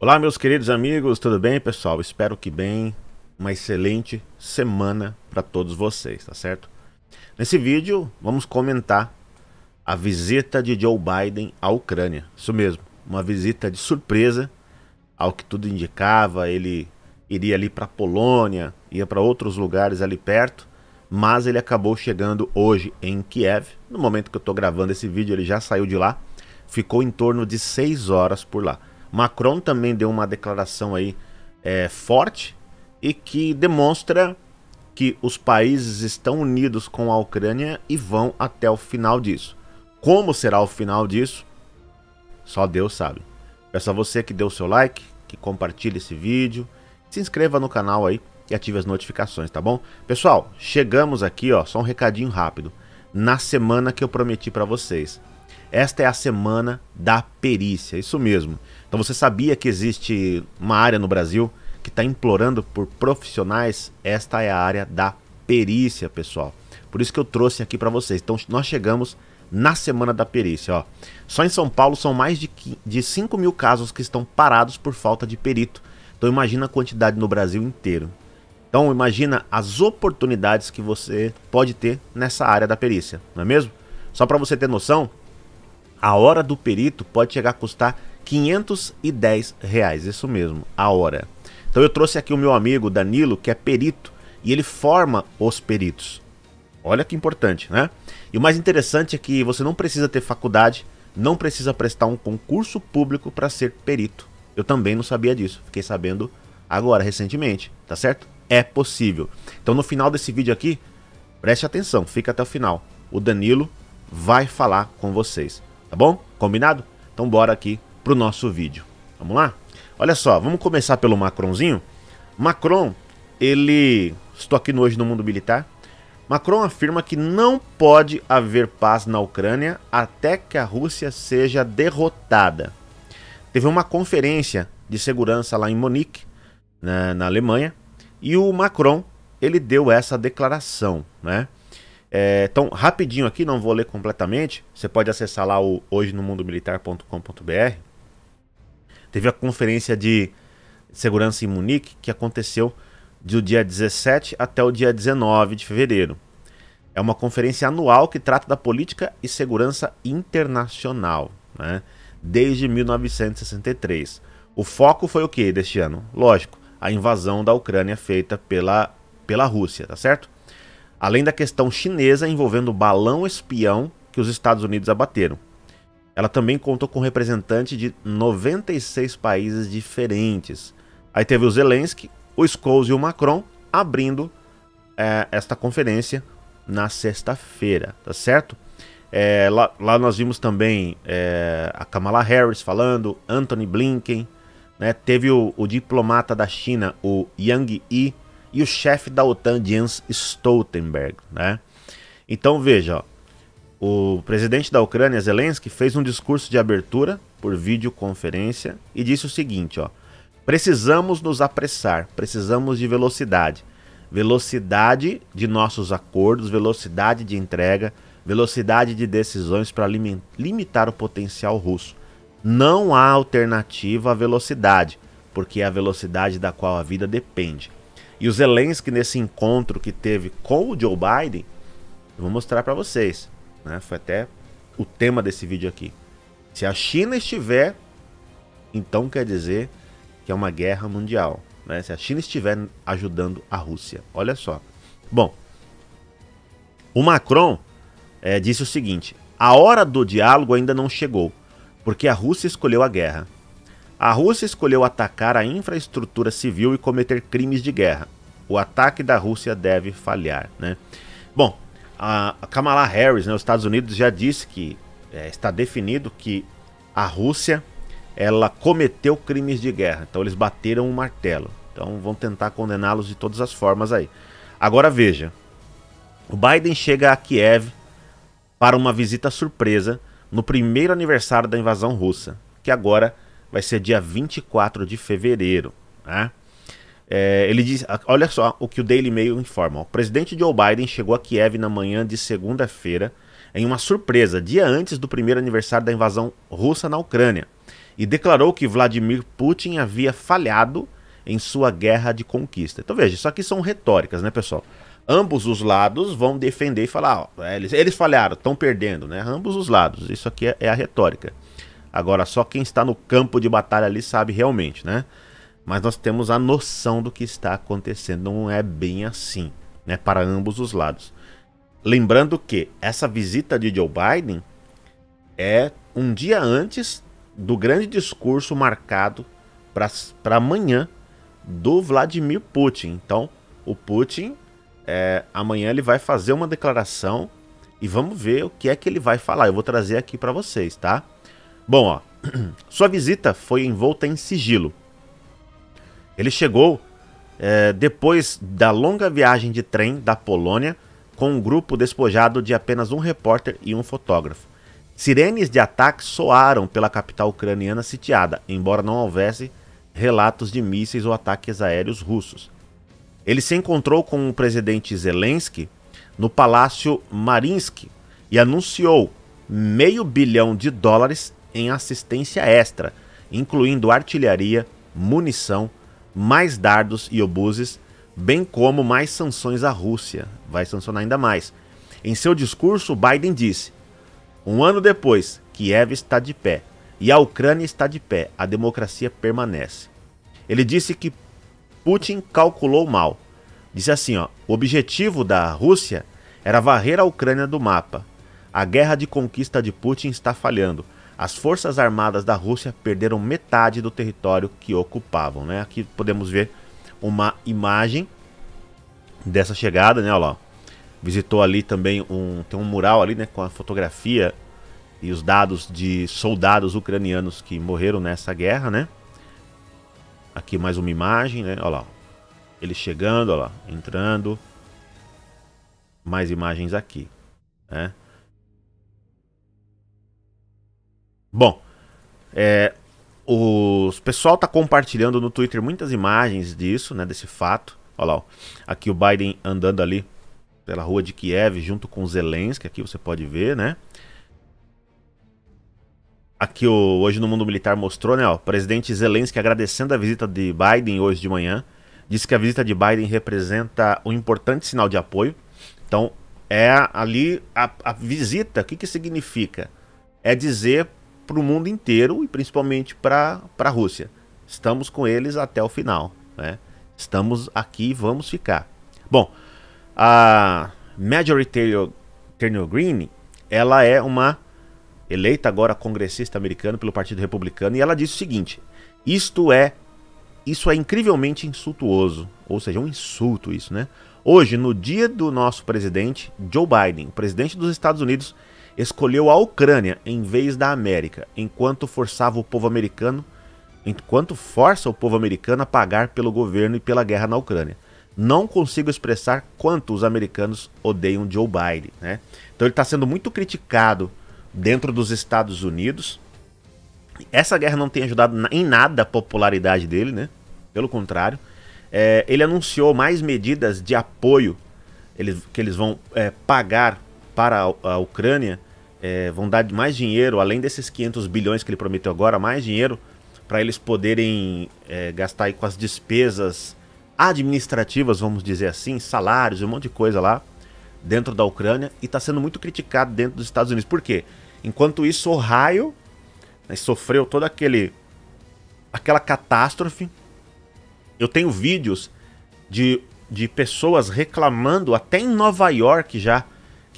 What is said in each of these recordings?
Olá, meus queridos amigos, tudo bem, pessoal? Espero que bem. Uma excelente semana para todos vocês, tá certo? Nesse vídeo, vamos comentar a visita de Joe Biden à Ucrânia. Isso mesmo, uma visita de surpresa, ao que tudo indicava. Ele iria ali para Polônia, ia para outros lugares ali perto, mas ele acabou chegando hoje em Kiev. No momento que eu estou gravando esse vídeo, ele já saiu de lá, ficou em torno de seis horas por lá. Macron também deu uma declaração aí é, forte e que demonstra que os países estão unidos com a Ucrânia e vão até o final disso. Como será o final disso? Só Deus sabe. Peço a você que dê o seu like, que compartilhe esse vídeo, se inscreva no canal aí e ative as notificações, tá bom? Pessoal, chegamos aqui, ó, só um recadinho rápido, na semana que eu prometi para vocês. Esta é a semana da perícia, isso mesmo. Então você sabia que existe uma área no Brasil que está implorando por profissionais? Esta é a área da perícia, pessoal. Por isso que eu trouxe aqui para vocês. Então nós chegamos na semana da perícia. Ó. Só em São Paulo são mais de, de 5 mil casos que estão parados por falta de perito. Então imagina a quantidade no Brasil inteiro. Então imagina as oportunidades que você pode ter nessa área da perícia, não é mesmo? Só para você ter noção, a hora do perito pode chegar a custar 510 reais, isso mesmo, a hora. Então eu trouxe aqui o meu amigo Danilo, que é perito, e ele forma os peritos. Olha que importante, né? E o mais interessante é que você não precisa ter faculdade, não precisa prestar um concurso público para ser perito. Eu também não sabia disso, fiquei sabendo agora, recentemente, tá certo? É possível. Então no final desse vídeo aqui, preste atenção, fica até o final. O Danilo vai falar com vocês, tá bom? Combinado? Então bora aqui pro nosso vídeo. Vamos lá? Olha só, vamos começar pelo Macronzinho. Macron, ele... Estou aqui no Hoje no Mundo Militar. Macron afirma que não pode haver paz na Ucrânia até que a Rússia seja derrotada. Teve uma conferência de segurança lá em Munique, na, na Alemanha, e o Macron ele deu essa declaração, né? É, então, rapidinho aqui, não vou ler completamente. Você pode acessar lá o hoje no mundo militar.com.br. Teve a conferência de segurança em Munique que aconteceu do dia 17 até o dia 19 de fevereiro. É uma conferência anual que trata da política e segurança internacional, né? desde 1963. O foco foi o que deste ano? Lógico, a invasão da Ucrânia feita pela, pela Rússia, tá certo? Além da questão chinesa envolvendo o balão espião que os Estados Unidos abateram. Ela também contou com representantes de 96 países diferentes. Aí teve o Zelensky, o Scholz e o Macron abrindo é, esta conferência na sexta-feira, tá certo? É, lá, lá, nós vimos também é, a Kamala Harris falando, Anthony Blinken, né? teve o, o, diplomata da China, o Yang Yi, e o chefe da OTAN, Jens Stoltenberg. Né? Então veja, ó, o presidente da Ucrânia, Zelensky, fez um discurso de abertura por videoconferência e disse o seguinte: ó, precisamos nos apressar, precisamos de velocidade. Velocidade de nossos acordos, velocidade de entrega, velocidade de decisões para limitar o potencial russo. Não há alternativa à velocidade, porque é a velocidade da qual a vida depende. E o Zelensky, nesse encontro que teve com o Joe Biden, eu vou mostrar para vocês. Né? Foi até o tema desse vídeo aqui. Se a China estiver, então quer dizer que é uma guerra mundial. Né? Se a China estiver ajudando a Rússia. Olha só. Bom, o Macron é, disse o seguinte: a hora do diálogo ainda não chegou, porque a Rússia escolheu a guerra. A Rússia escolheu atacar a infraestrutura civil e cometer crimes de guerra. O ataque da Rússia deve falhar, né? Bom, a Kamala Harris, né, os Estados Unidos já disse que é, está definido que a Rússia ela cometeu crimes de guerra. Então eles bateram o um martelo. Então vão tentar condená-los de todas as formas aí. Agora veja, o Biden chega a Kiev para uma visita surpresa no primeiro aniversário da invasão russa, que agora vai ser dia 24 de fevereiro. Né? É, ele diz, olha só o que o Daily Mail informa. O presidente Joe Biden chegou a Kiev na manhã de segunda-feira em uma surpresa, dia antes do primeiro aniversário da invasão russa na Ucrânia. e declarou que Vladimir Putin havia falhado em sua guerra de conquista. Então veja, isso aqui são retóricas, né, pessoal? Ambos os lados vão defender e falar, ó, eles, eles falharam, estão perdendo, né? Ambos os lados. Isso aqui é, é a retórica. Agora, só quem está no campo de batalha ali sabe realmente, né? Mas nós temos a noção do que está acontecendo. Não é bem assim, né? Para ambos os lados. Lembrando que essa visita de Joe Biden é um dia antes do grande discurso marcado para amanhã do Vladimir Putin. Então, o Putin, é, amanhã ele vai fazer uma declaração e vamos ver o que é que ele vai falar. Eu vou trazer aqui para vocês, tá? Bom, ó, sua visita foi envolta em sigilo. Ele chegou é, depois da longa viagem de trem da Polônia com um grupo despojado de apenas um repórter e um fotógrafo. Sirenes de ataque soaram pela capital ucraniana sitiada, embora não houvesse relatos de mísseis ou ataques aéreos russos. Ele se encontrou com o presidente Zelensky no Palácio Marinsky e anunciou meio bilhão de dólares em assistência extra, incluindo artilharia, munição, mais dardos e obuses, bem como mais sanções à Rússia. Vai sancionar ainda mais. Em seu discurso, Biden disse: Um ano depois, Kiev está de pé e a Ucrânia está de pé, a democracia permanece. Ele disse que Putin calculou mal. Disse assim: ó, o objetivo da Rússia era varrer a Ucrânia do mapa. A guerra de conquista de Putin está falhando as forças armadas da Rússia perderam metade do território que ocupavam. Né? Aqui podemos ver uma imagem dessa chegada, né? Olha lá. Visitou ali também um tem um mural ali, né, com a fotografia e os dados de soldados ucranianos que morreram nessa guerra, né? Aqui mais uma imagem, né? Olha lá. Ele chegando, olha lá, entrando. Mais imagens aqui, né? Bom, é, o pessoal está compartilhando no Twitter muitas imagens disso, né, desse fato. Olha lá, ó. aqui o Biden andando ali pela rua de Kiev junto com Zelensky, aqui você pode ver, né? Aqui o Hoje no Mundo Militar mostrou, né, ó, o presidente Zelensky agradecendo a visita de Biden hoje de manhã. Disse que a visita de Biden representa um importante sinal de apoio. Então, é ali a, a visita, o que, que significa? É dizer para o mundo inteiro e principalmente para a Rússia. Estamos com eles até o final. Né? Estamos aqui e vamos ficar. Bom, a Marjorie Taylor, Greene, ela é uma eleita agora congressista americana pelo Partido Republicano e ela disse o seguinte: isto é isso é incrivelmente insultuoso, ou seja, um insulto isso, né? Hoje, no dia do nosso presidente Joe Biden, presidente dos Estados Unidos, escolheu a Ucrânia em vez da América, enquanto forçava o povo americano, enquanto força o povo americano a pagar pelo governo e pela guerra na Ucrânia. Não consigo expressar quanto os americanos odeiam Joe Biden, né? Então ele está sendo muito criticado dentro dos Estados Unidos. Essa guerra não tem ajudado em nada a popularidade dele, né? Pelo contrário, é, ele anunciou mais medidas de apoio eles, que eles vão é, pagar para a, a Ucrânia é, vão dar mais dinheiro, além desses 500 bilhões que ele prometeu agora, mais dinheiro para eles poderem é, gastar com as despesas administrativas, vamos dizer assim, salários, um monte de coisa lá dentro da Ucrânia e está sendo muito criticado dentro dos Estados Unidos. Por quê? Enquanto isso, Ohio né, sofreu toda aquele aquela catástrofe. Eu tenho vídeos de, de pessoas reclamando, até em Nova York já,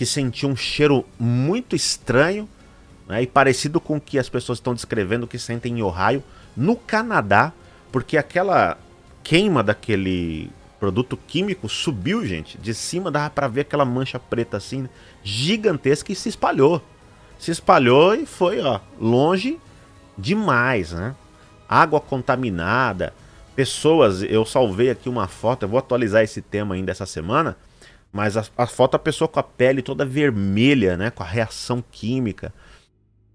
que sentiu um cheiro muito estranho né, e parecido com o que as pessoas estão descrevendo que sentem em Ohio, no Canadá, porque aquela queima daquele produto químico subiu, gente. De cima dava para ver aquela mancha preta assim, gigantesca e se espalhou. Se espalhou e foi, ó, longe demais, né? Água contaminada, pessoas, eu salvei aqui uma foto, eu vou atualizar esse tema ainda essa semana mas a, a foto a pessoa com a pele toda vermelha, né? Com a reação química.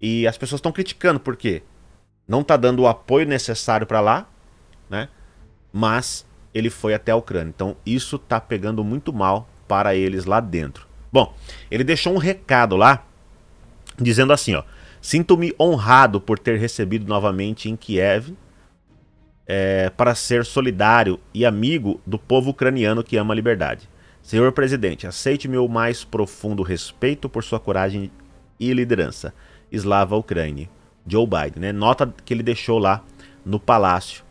E as pessoas estão criticando, por quê? Não está dando o apoio necessário para lá, né? Mas ele foi até a Ucrânia. Então isso está pegando muito mal para eles lá dentro. Bom, ele deixou um recado lá dizendo assim, ó: Sinto-me honrado por ter recebido novamente em Kiev é, para ser solidário e amigo do povo ucraniano que ama a liberdade. Senhor presidente, aceite meu mais profundo respeito por sua coragem e liderança. Slava Ucrânia. Joe Biden, né? Nota que ele deixou lá no palácio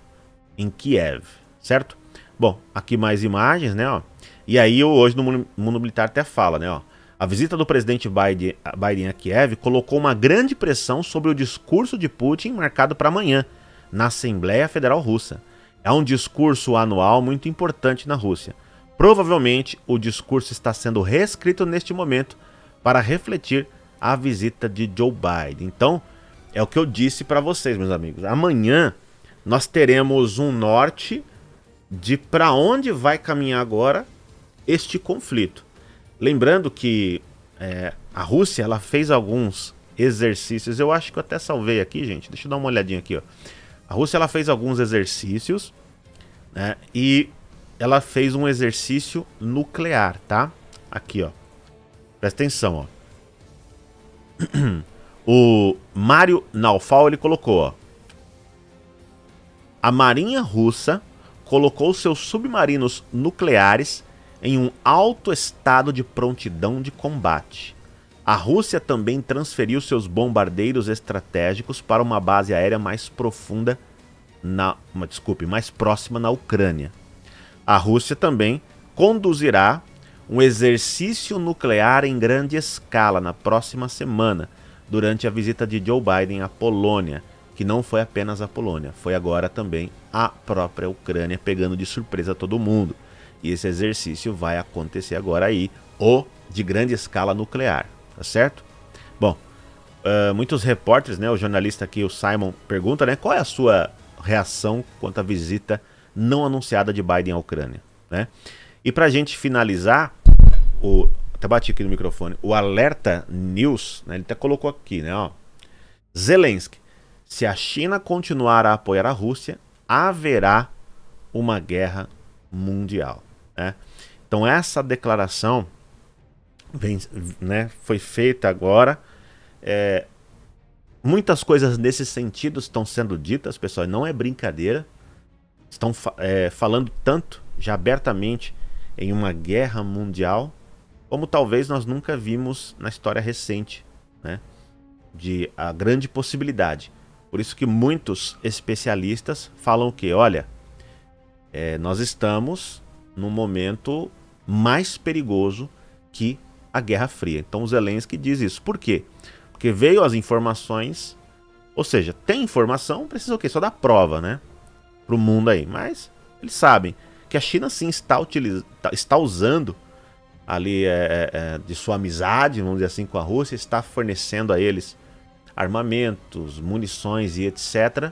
em Kiev, certo? Bom, aqui mais imagens, né? Ó. E aí hoje no mundo militar até fala, né? Ó, a visita do presidente Biden, Biden a Kiev colocou uma grande pressão sobre o discurso de Putin marcado para amanhã na Assembleia Federal Russa. É um discurso anual muito importante na Rússia. Provavelmente o discurso está sendo reescrito neste momento para refletir a visita de Joe Biden. Então, é o que eu disse para vocês, meus amigos. Amanhã nós teremos um norte de para onde vai caminhar agora este conflito. Lembrando que é, a Rússia ela fez alguns exercícios. Eu acho que eu até salvei aqui, gente. Deixa eu dar uma olhadinha aqui. Ó. A Rússia ela fez alguns exercícios né, e ela fez um exercício nuclear, tá? Aqui, ó. Presta atenção, ó. o Mário Naufal ele colocou, ó. A Marinha Russa colocou seus submarinos nucleares em um alto estado de prontidão de combate. A Rússia também transferiu seus bombardeiros estratégicos para uma base aérea mais profunda na, uma, desculpe, mais próxima na Ucrânia. A Rússia também conduzirá um exercício nuclear em grande escala na próxima semana, durante a visita de Joe Biden à Polônia, que não foi apenas a Polônia, foi agora também a própria Ucrânia, pegando de surpresa todo mundo. E esse exercício vai acontecer agora aí, ou de grande escala nuclear, tá certo? Bom, uh, muitos repórteres, né, o jornalista aqui, o Simon, pergunta, né, qual é a sua reação quanto à visita não anunciada de Biden à Ucrânia, né? E para a gente finalizar, o, até bati aqui no microfone, o Alerta News, né, ele até colocou aqui, né, ó, Zelensky, se a China continuar a apoiar a Rússia, haverá uma guerra mundial. Né? Então essa declaração vem, né, foi feita agora. É, muitas coisas nesse sentido estão sendo ditas, pessoal, não é brincadeira. Estão é, falando tanto, já abertamente, em uma guerra mundial como talvez nós nunca vimos na história recente, né? De a grande possibilidade. Por isso que muitos especialistas falam que, olha, é, nós estamos num momento mais perigoso que a Guerra Fria. Então o Zelensky diz isso. Por quê? Porque veio as informações, ou seja, tem informação, precisa o quê? Só dar prova, né? Para o mundo aí. Mas eles sabem que a China sim está, utiliza, está usando ali é, é, é, de sua amizade, vamos dizer assim, com a Rússia, está fornecendo a eles armamentos, munições e etc.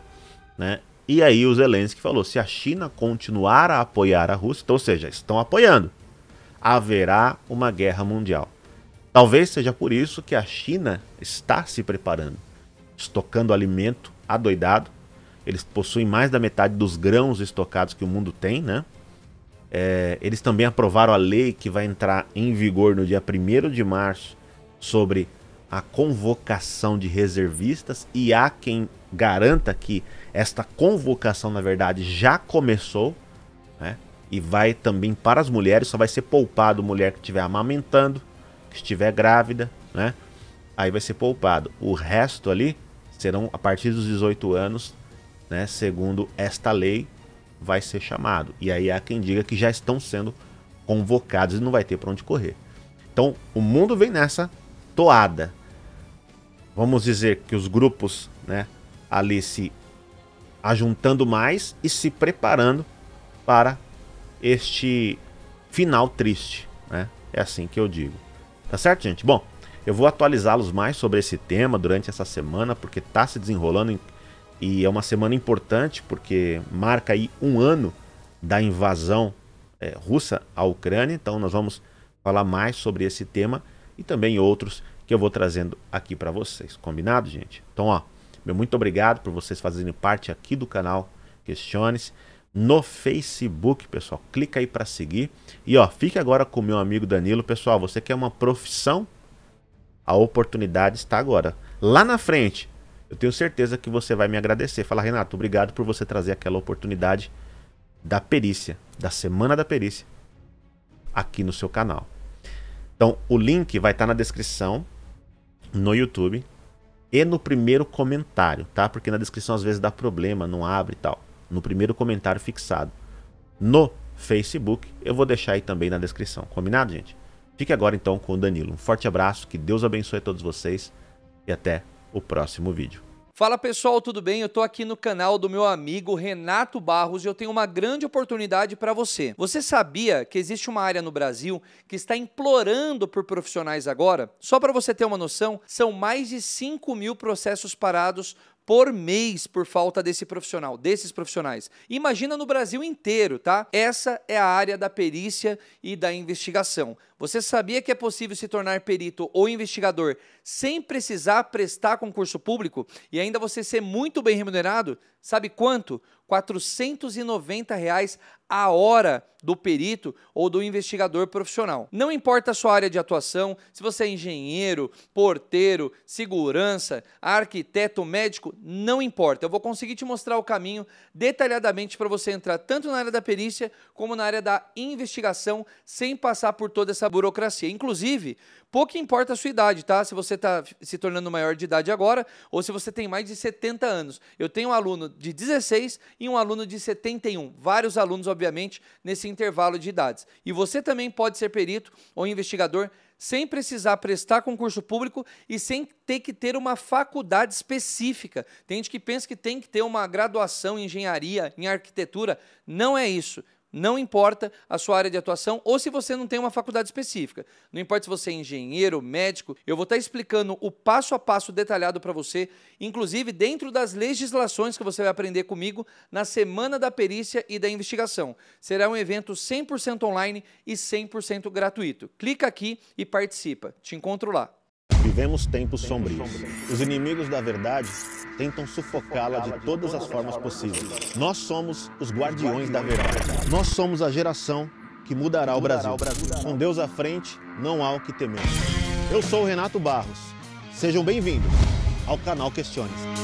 Né? E aí o Zelensky falou: se a China continuar a apoiar a Rússia, então, ou seja, estão apoiando, haverá uma guerra mundial. Talvez seja por isso que a China está se preparando, estocando alimento adoidado. Eles possuem mais da metade dos grãos estocados que o mundo tem, né? É, eles também aprovaram a lei que vai entrar em vigor no dia 1 de março sobre a convocação de reservistas e há quem garanta que esta convocação, na verdade, já começou né? e vai também para as mulheres, só vai ser poupado mulher que estiver amamentando, que estiver grávida, né? Aí vai ser poupado. O resto ali serão a partir dos 18 anos, né? Segundo esta lei, vai ser chamado. E aí há quem diga que já estão sendo convocados e não vai ter para onde correr. Então, o mundo vem nessa toada. Vamos dizer que os grupos, né, ali se ajuntando mais e se preparando para este final triste, né? É assim que eu digo. Tá certo, gente? Bom, eu vou atualizá-los mais sobre esse tema durante essa semana, porque está se desenrolando e é uma semana importante porque marca aí um ano da invasão é, russa à Ucrânia. Então nós vamos falar mais sobre esse tema e também outros que eu vou trazendo aqui para vocês. Combinado, gente? Então, ó, meu muito obrigado por vocês fazerem parte aqui do canal Questione-se no Facebook, pessoal. Clica aí para seguir. E ó, fique agora com o meu amigo Danilo, pessoal. Você quer uma profissão? A oportunidade está agora. lá na frente, eu tenho certeza que você vai me agradecer. Falar, Renato, obrigado por você trazer aquela oportunidade da perícia, da semana da perícia, aqui no seu canal. Então, o link vai estar tá na descrição no YouTube e no primeiro comentário, tá? Porque na descrição às vezes dá problema, não abre e tal. No primeiro comentário fixado. No Facebook, eu vou deixar aí também na descrição. Combinado, gente? Fique agora então com o Danilo. Um forte abraço, que Deus abençoe a todos vocês e até o próximo vídeo. Fala pessoal, tudo bem? Eu tô aqui no canal do meu amigo Renato Barros e eu tenho uma grande oportunidade para você. Você sabia que existe uma área no Brasil que está implorando por profissionais agora? Só para você ter uma noção, são mais de 5 mil processos parados por mês por falta desse profissional, desses profissionais. Imagina no Brasil inteiro, tá? Essa é a área da perícia e da investigação. Você sabia que é possível se tornar perito ou investigador sem precisar prestar concurso público e ainda você ser muito bem remunerado? Sabe quanto? 490 reais a hora do perito ou do investigador profissional. Não importa a sua área de atuação, se você é engenheiro, porteiro, segurança, arquiteto, médico, não importa. Eu vou conseguir te mostrar o caminho detalhadamente para você entrar tanto na área da perícia como na área da investigação sem passar por toda essa burocracia. Inclusive, pouco importa a sua idade, tá? Se você está se tornando maior de idade agora ou se você tem mais de 70 anos. Eu tenho um aluno de 16 e um aluno de 71. Vários alunos, obviamente nesse intervalo de idades. E você também pode ser perito ou investigador sem precisar prestar concurso público e sem ter que ter uma faculdade específica. Tem gente que pensa que tem que ter uma graduação em engenharia, em arquitetura. Não é isso. Não importa a sua área de atuação ou se você não tem uma faculdade específica. Não importa se você é engenheiro, médico, eu vou estar explicando o passo a passo detalhado para você, inclusive dentro das legislações que você vai aprender comigo na Semana da Perícia e da Investigação. Será um evento 100% online e 100% gratuito. Clica aqui e participa. Te encontro lá. Vivemos tempos sombrios. Os inimigos da verdade tentam sufocá-la de todas as formas possíveis. Nós somos os guardiões da verdade. Nós somos a geração que mudará o Brasil. Com Deus à frente, não há o que temer. Eu sou o Renato Barros. Sejam bem-vindos ao canal Questiones.